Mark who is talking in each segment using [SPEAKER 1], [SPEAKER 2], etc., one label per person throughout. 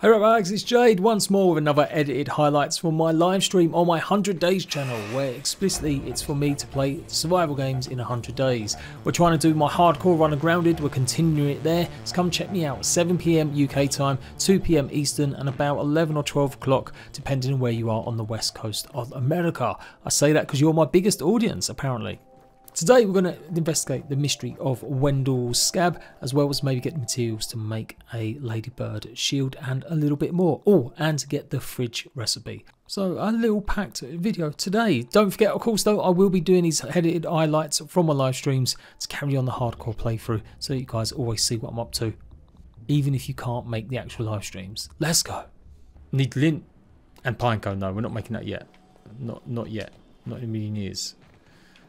[SPEAKER 1] Hey Max, it's Jade once more with another edited highlights from my live stream on my 100 days channel where explicitly it's for me to play survival games in 100 days. We're trying to do my hardcore run grounded, we're continuing it there, so come check me out 7pm UK time, 2pm Eastern and about 11 or 12 o'clock depending on where you are on the west coast of America. I say that because you're my biggest audience apparently. Today we're going to investigate the mystery of Wendell's scab as well as maybe get materials to make a ladybird shield and a little bit more. Oh, and to get the fridge recipe. So a little packed video today. Don't forget of course though I will be doing these edited highlights from my live streams to carry on the hardcore playthrough so you guys always see what I'm up to. Even if you can't make the actual live streams. Let's go. Need lint and pinecone. No, we're not making that yet. Not not yet. Not in a million years.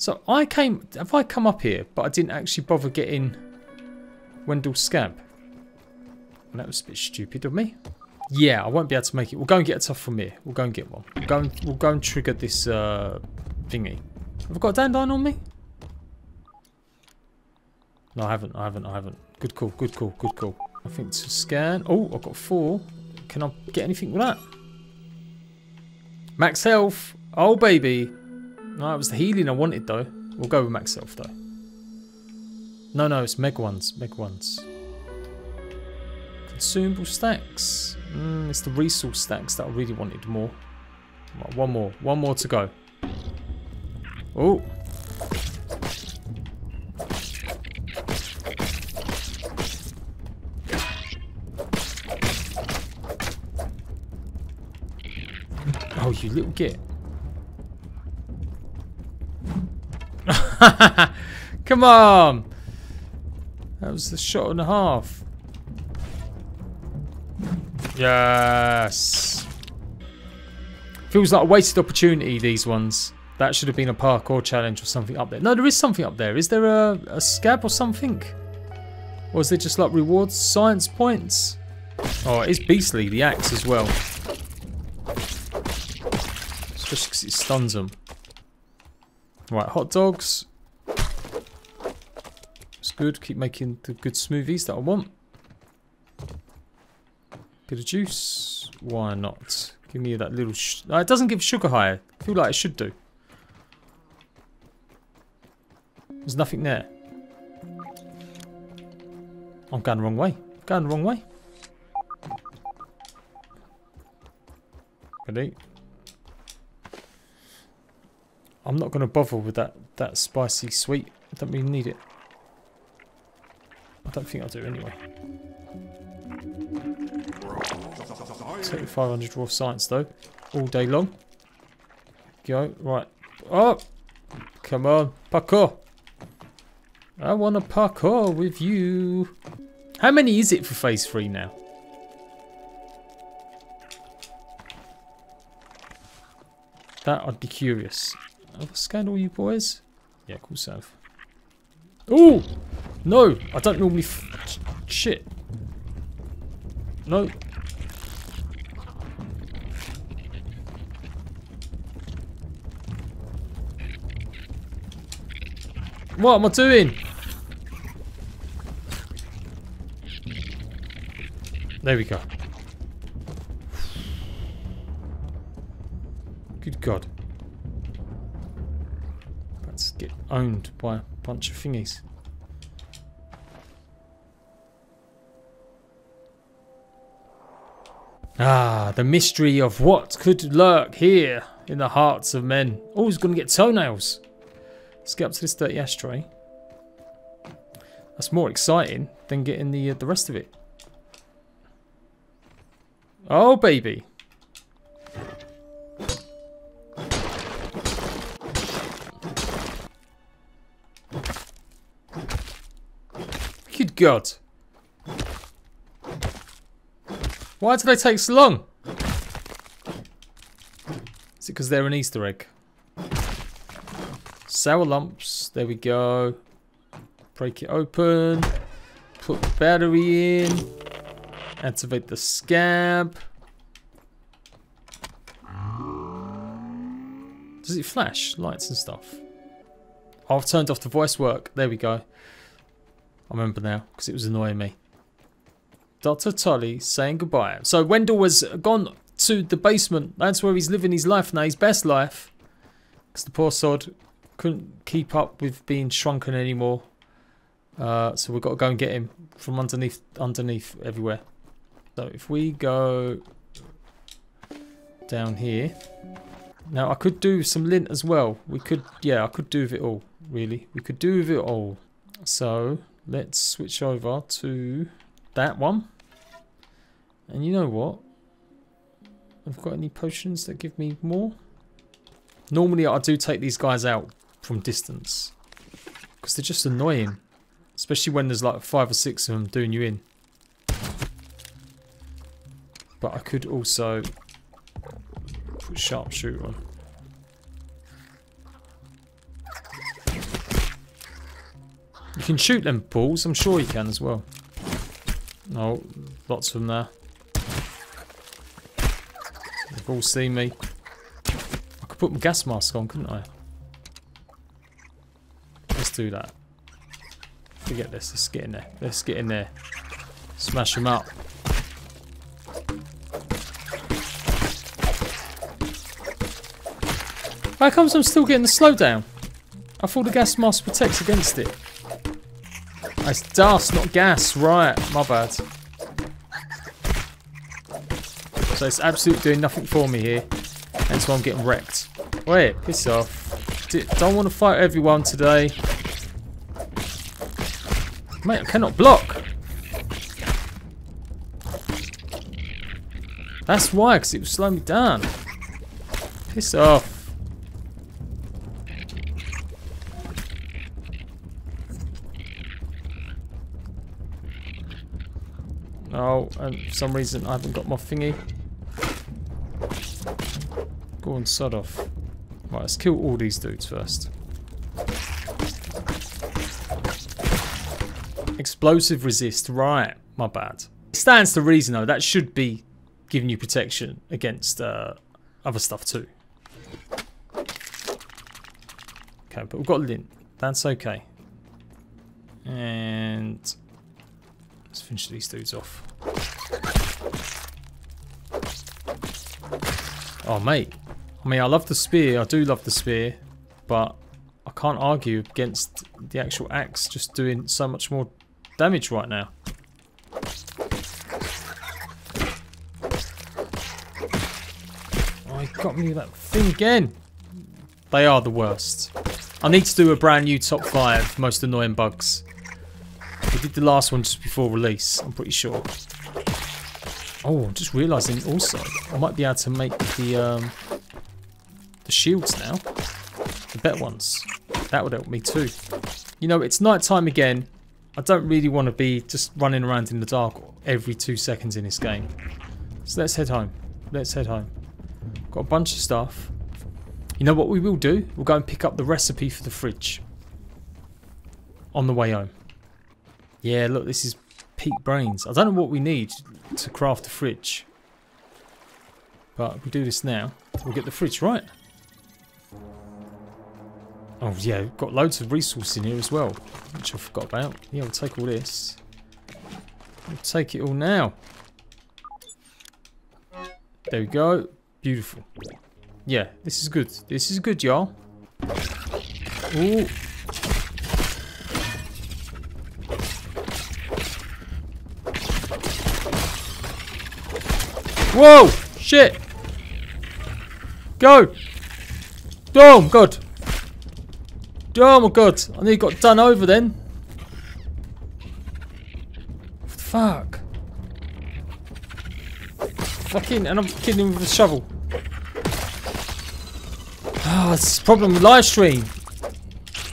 [SPEAKER 1] So I came, have I come up here, but I didn't actually bother getting Wendell's scab? That was a bit stupid of me. Yeah, I won't be able to make it. We'll go and get a tough from here. We'll go and get one. We'll go and, we'll go and trigger this uh, thingy. Have I got a dandelion on me? No, I haven't. I haven't. I haven't. Good call. Good call. Good call. I think to scan. Oh, I've got four. Can I get anything with that? Max health. Oh, baby. No, it was the healing I wanted though. We'll go with max health though. No, no, it's meg ones. Meg ones. Consumable stacks. Mm, it's the resource stacks that I really wanted more. Right, one more. One more to go. Oh. Oh, you little git. Come on! That was a shot and a half. Yes! Feels like a wasted opportunity, these ones. That should have been a parkour challenge or something up there. No, there is something up there. Is there a, a scab or something? Or is it just like rewards science points? Oh, it is beastly, the axe as well. It's just because it stuns them. Right, hot dogs. It's good. Keep making the good smoothies that I want. Bit of juice. Why not? Give me that little... Uh, it doesn't give sugar high. I feel like it should do. There's nothing there. I'm going the wrong way. Going the wrong way. Ready? I'm not going to bother with that, that spicy sweet. I don't really need it. I don't think I'll do anyway. 500 raw science though. All day long. Go. Right. Oh! Come on. Parkour. I want to parkour with you. How many is it for phase 3 now? That I'd be curious. Have I scanned all you boys? Yeah, cool self. Oh! No! I don't normally shit. No. What am I doing? There we go. Good God Let's get owned by a bunch of thingies. Ah, the mystery of what could lurk here in the hearts of men. Oh, he's going to get toenails. Let's get up to this dirty ashtray. That's more exciting than getting the uh, the rest of it. Oh, baby. Good God. Why do they take so long? Is it because they're an Easter egg? Sour lumps. There we go. Break it open. Put the battery in. Activate the scab. Does it flash lights and stuff? Oh, I've turned off the voice work. There we go. I remember now, because it was annoying me. Dr. Tully saying goodbye. So Wendell has gone to the basement. That's where he's living his life now, his best life. Because the poor sod couldn't keep up with being shrunken anymore. Uh, so we've got to go and get him from underneath, underneath everywhere. So if we go down here. Now I could do some lint as well. We could, yeah, I could do with it all, really. We could do with it all. So let's switch over to that one. And you know what? I've got any potions that give me more? Normally I do take these guys out from distance. Because they're just annoying. Especially when there's like five or six of them doing you in. But I could also put sharpshooter on. You can shoot them balls, I'm sure you can as well. Oh, lots of them there. They've all seen me. I could put my gas mask on, couldn't I? Let's do that. Forget this, let's get in there. Let's get in there. Smash them up. How comes I'm still getting the slowdown? I thought the gas mask protects against it. It's dust, not gas. Right, my bad. So it's absolutely doing nothing for me here. Hence why I'm getting wrecked. Wait, piss off. D don't want to fight everyone today. Mate, I cannot block. That's why, because it was slowing me down. Piss off. For some reason I haven't got my thingy. Go and sod off. Right, let's kill all these dudes first. Explosive resist, right, my bad. It stands to reason though, that should be giving you protection against uh, other stuff too. Okay, but we've got lint. That's okay. And let's finish these dudes off. Oh, mate. I mean, I love the spear. I do love the spear. But I can't argue against the actual axe just doing so much more damage right now. Oh, he got me that thing again. They are the worst. I need to do a brand new top 5 most annoying bugs. We did the last one just before release, I'm pretty sure. Oh, I'm just realising also, I might be able to make the um, the shields now. The better ones. That would help me too. You know, it's night time again. I don't really want to be just running around in the dark every two seconds in this game. So let's head home. Let's head home. Got a bunch of stuff. You know what we will do? We'll go and pick up the recipe for the fridge. On the way home. Yeah, look, this is peak brains. I don't know what we need to craft the fridge. But if we do this now, we'll get the fridge right. Oh yeah, got loads of resources in here as well, which I forgot about. Yeah, we'll take all this. We'll take it all now. There we go. Beautiful. Yeah, this is good. This is good, y'all. Ooh. Whoa! Shit! Go! Oh my god! Oh my god! I nearly got done over then. Fuck? Fucking, and I'm killing him with a shovel. Ah, oh, a problem with live stream.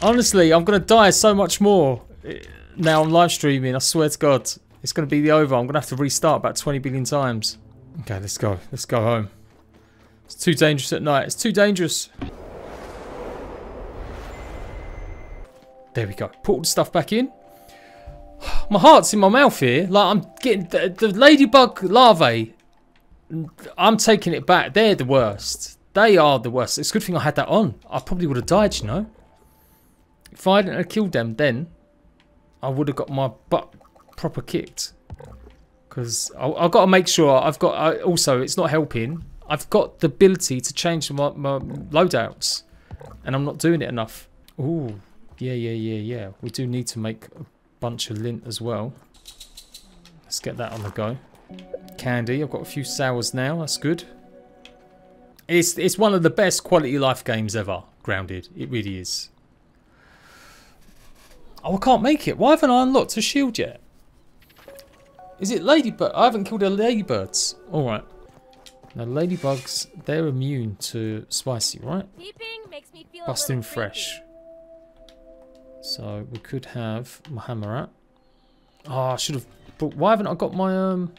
[SPEAKER 1] Honestly, I'm gonna die so much more eh, now I'm live streaming. I swear to God, it's gonna be the over. I'm gonna have to restart about 20 billion times. Okay, let's go. Let's go home. It's too dangerous at night. It's too dangerous. There we go. Put all the stuff back in. My heart's in my mouth here. Like, I'm getting... The, the ladybug larvae, I'm taking it back. They're the worst. They are the worst. It's a good thing I had that on. I probably would have died, you know. If I hadn't have killed them then, I would have got my butt proper kicked. Because I've got to make sure I've got... I, also, it's not helping. I've got the ability to change my, my loadouts. And I'm not doing it enough. Ooh. Yeah, yeah, yeah, yeah. We do need to make a bunch of lint as well. Let's get that on the go. Candy. I've got a few sours now. That's good. It's, it's one of the best quality life games ever. Grounded. It really is. Oh, I can't make it. Why haven't I unlocked a shield yet? Is it ladybird? I haven't killed the ladybirds. All right. Now, ladybugs, they're immune to spicy, right? Busting fresh. So we could have my hammer out. Oh, I should have. But why haven't I got my um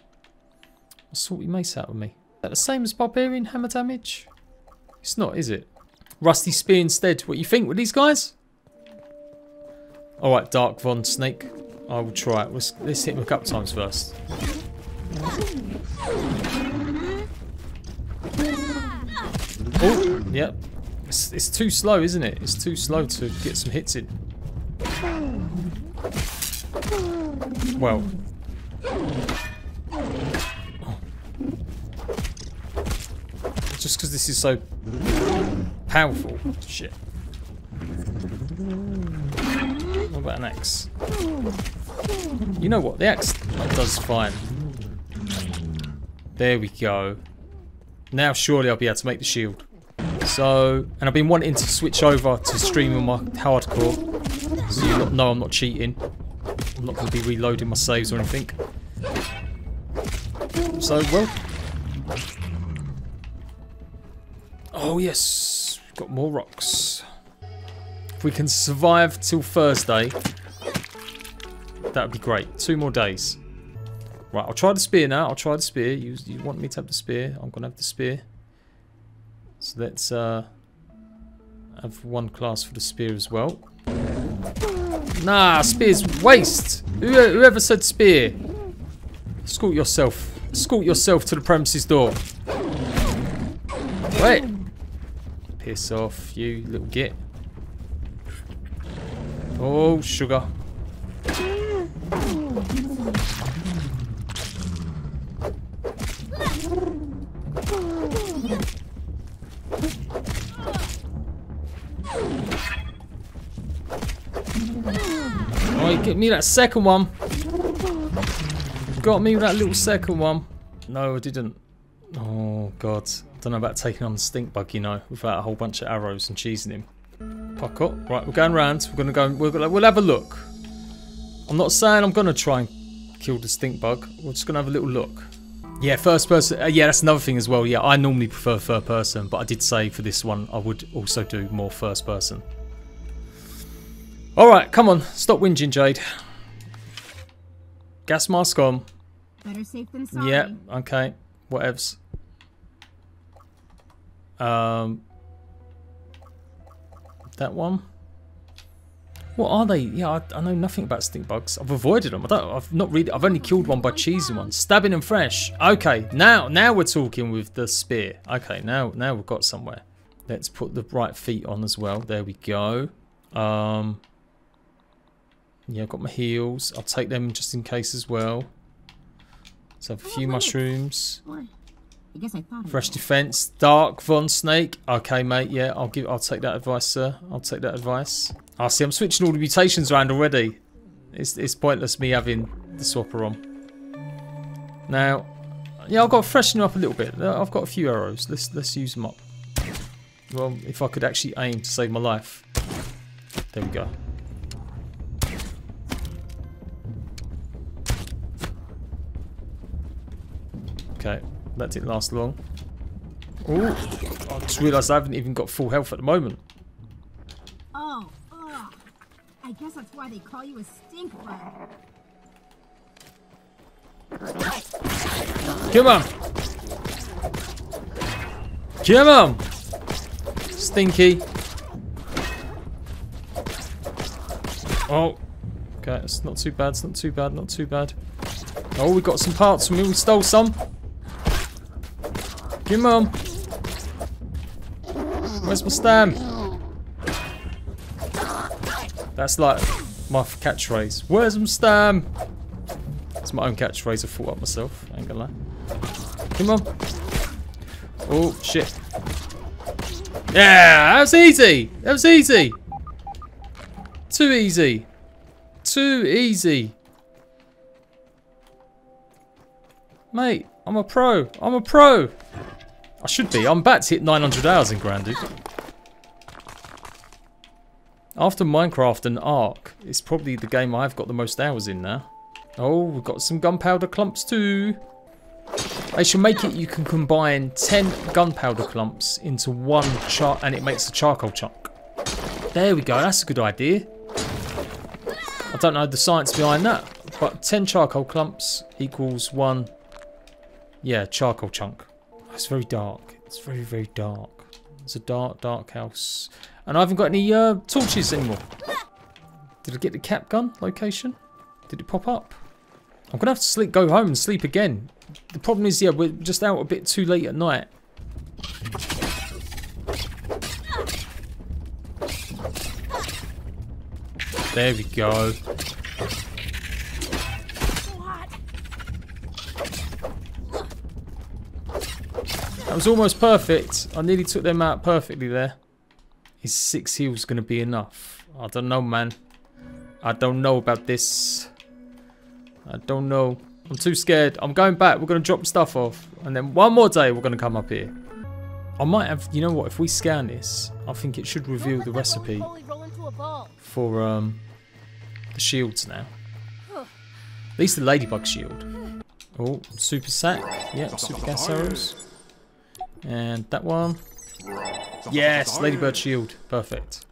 [SPEAKER 1] salty mace out with me? Is that the same as barbarian hammer damage? It's not, is it? Rusty spear instead. What you think with these guys? All right, Dark Von Snake. I will try it. Let's, let's hit him a couple times first. Oh, yep. It's, it's too slow, isn't it? It's too slow to get some hits in. Well. Oh. Just because this is so powerful. Shit. What about an axe? You know what? The axe does fine. There we go. Now surely I'll be able to make the shield. So, and I've been wanting to switch over to streaming my hardcore. So you know I'm not cheating. I'm not going to be reloading my saves or anything. So, well. Oh yes, got more rocks. If we can survive till Thursday, that would be great. Two more days. Right, I'll try the spear now. I'll try the spear. You, you want me to have the spear? I'm going to have the spear. So let's uh, have one class for the spear as well. Nah, spear's waste. Whoever said spear? Escort yourself. Escort yourself to the premises door. Wait. Piss off, you little git. Oh, sugar. Me that second one. Got me that little second one. No, I didn't. Oh, God. Don't know about taking on the stink bug, you know, without a whole bunch of arrows and cheesing him. Puck up. Right, we're going round. We're going to go. We're gonna, we'll have a look. I'm not saying I'm going to try and kill the stink bug. We're just going to have a little look. Yeah, first person. Uh, yeah, that's another thing as well. Yeah, I normally prefer third person, but I did say for this one I would also do more first person. Alright, come on. Stop whinging, Jade. Gas mask on.
[SPEAKER 2] Better safe than sorry.
[SPEAKER 1] Yeah, okay. Whatevs. Um, that one. What are they? Yeah, I, I, know nothing about stink bugs. I've avoided them. I don't. I've not really. I've only killed one by cheesing one. Stabbing them fresh. Okay, now now we're talking with the spear. Okay, now now we've got somewhere. Let's put the right feet on as well. There we go. Um, yeah, I've got my heels. I'll take them just in case as well. Let's have a few mushrooms. Fresh defense. Dark Von Snake. Okay, mate. Yeah, I'll give. I'll take that advice, sir. I'll take that advice. I oh, see. I'm switching all the mutations around already. It's it's pointless me having the swapper on. Now, yeah, I've got to freshen up a little bit. Uh, I've got a few arrows. Let's let's use them up. Well, if I could actually aim to save my life. There we go. That didn't last long. Oh, I just realised I haven't even got full health at the moment.
[SPEAKER 2] Oh, ugh. I guess that's why they call you a stink bug.
[SPEAKER 1] Come on! Come on! Stinky. Oh. Okay, it's not too bad, it's not too bad, not too bad. Oh, we got some parts from me, we stole some. Come on. Where's my stam? That's like my catchphrase. Where's my stam? It's my own catchphrase I thought up myself. I ain't gonna lie. Come on. Oh, shit. Yeah, that was easy. That was easy. Too easy. Too easy. Mate, I'm a pro. I'm a pro. I should be. I'm about to hit 900 hours in Grounded. After Minecraft and Ark, it's probably the game I've got the most hours in now. Oh, we've got some gunpowder clumps too. They should make it you can combine 10 gunpowder clumps into one char and it makes a charcoal chunk. There we go, that's a good idea. I don't know the science behind that, but 10 charcoal clumps equals one, yeah, charcoal chunk. It's very dark. It's very, very dark. It's a dark, dark house. And I haven't got any uh, torches anymore. Did I get the cap gun location? Did it pop up? I'm going to have to sleep, go home and sleep again. The problem is, yeah, we're just out a bit too late at night. There we go. That was almost perfect. I nearly took them out perfectly there. Is six heals going to be enough? I don't know, man. I don't know about this. I don't know. I'm too scared. I'm going back. We're going to drop stuff off. And then one more day, we're going to come up here. I might have... You know what? If we scan this, I think it should reveal the recipe for um, the shields now. At least the ladybug shield. Oh, super sack. Yep, super gas arrows. And that one. Yes, Ladybird Shield. Perfect.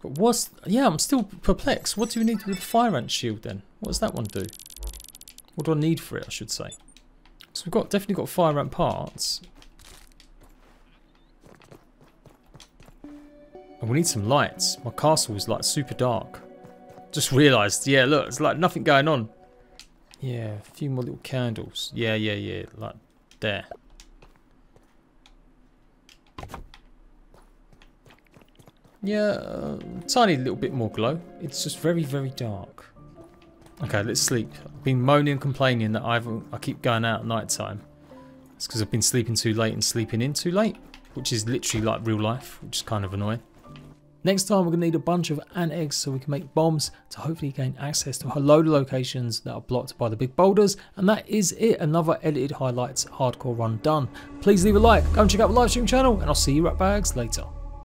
[SPEAKER 1] But what's... Yeah, I'm still perplexed. What do we need with the Fire Ant Shield then? What does that one do? What do I need for it, I should say? So we've got definitely got Fire Ant parts. And we need some lights. My castle is like super dark. Just realised, yeah, look, it's like nothing going on. Yeah, a few more little candles. Yeah, yeah, yeah, like there. Yeah, uh, tiny little bit more glow. It's just very, very dark. Okay, let's sleep. I've been moaning and complaining that I've, I keep going out at night time. It's because I've been sleeping too late and sleeping in too late, which is literally like real life, which is kind of annoying. Next time we're going to need a bunch of ant eggs so we can make bombs to hopefully gain access to a load of locations that are blocked by the big boulders. And that is it, another edited highlights hardcore run done. Please leave a like, go and check out the live stream channel and I'll see you rat bags later.